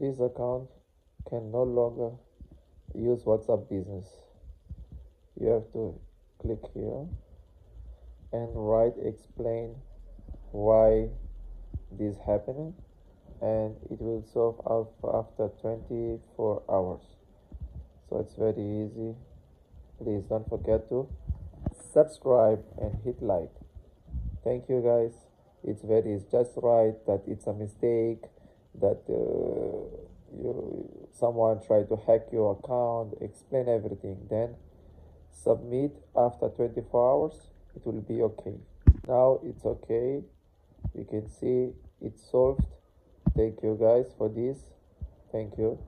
this account can no longer use WhatsApp business. You have to click here and write explain why this happening and it will solve after 24 hours. So it's very easy. Please don't forget to subscribe and hit like. Thank you guys. It's very it's just right that it's a mistake that uh, you someone tried to hack your account explain everything then submit. After 24 hours it will be okay. Now it's okay. We can see it's solved. Thank you guys for this. Thank you